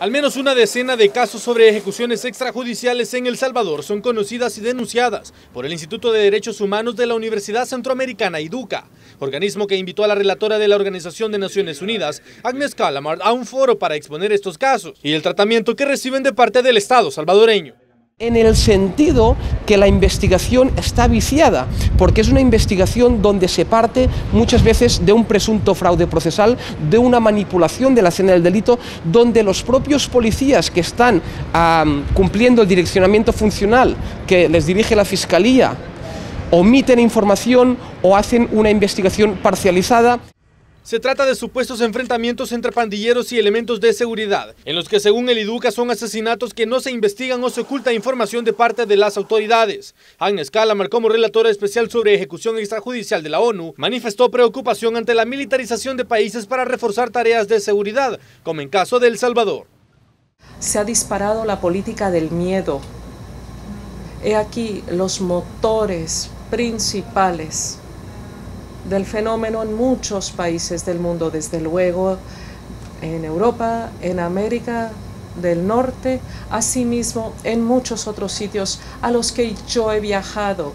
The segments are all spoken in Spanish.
Al menos una decena de casos sobre ejecuciones extrajudiciales en El Salvador son conocidas y denunciadas por el Instituto de Derechos Humanos de la Universidad Centroamericana IDUCA, organismo que invitó a la relatora de la Organización de Naciones Unidas, Agnes Calamard, a un foro para exponer estos casos y el tratamiento que reciben de parte del Estado salvadoreño en el sentido que la investigación está viciada, porque es una investigación donde se parte muchas veces de un presunto fraude procesal, de una manipulación de la escena del delito, donde los propios policías que están cumpliendo el direccionamiento funcional que les dirige la Fiscalía omiten información o hacen una investigación parcializada. Se trata de supuestos enfrentamientos entre pandilleros y elementos de seguridad, en los que según el IDUCA son asesinatos que no se investigan o se oculta información de parte de las autoridades. Agnes Calamar, como relatora especial sobre ejecución extrajudicial de la ONU, manifestó preocupación ante la militarización de países para reforzar tareas de seguridad, como en caso de El Salvador. Se ha disparado la política del miedo. He aquí los motores principales del fenómeno en muchos países del mundo, desde luego en Europa, en América del Norte, asimismo en muchos otros sitios a los que yo he viajado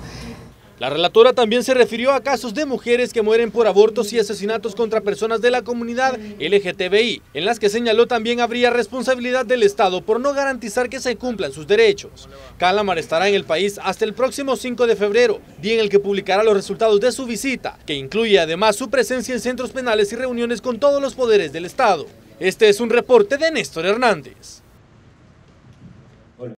la relatora también se refirió a casos de mujeres que mueren por abortos y asesinatos contra personas de la comunidad LGTBI, en las que señaló también habría responsabilidad del Estado por no garantizar que se cumplan sus derechos. Calamar estará en el país hasta el próximo 5 de febrero, día en el que publicará los resultados de su visita, que incluye además su presencia en centros penales y reuniones con todos los poderes del Estado. Este es un reporte de Néstor Hernández.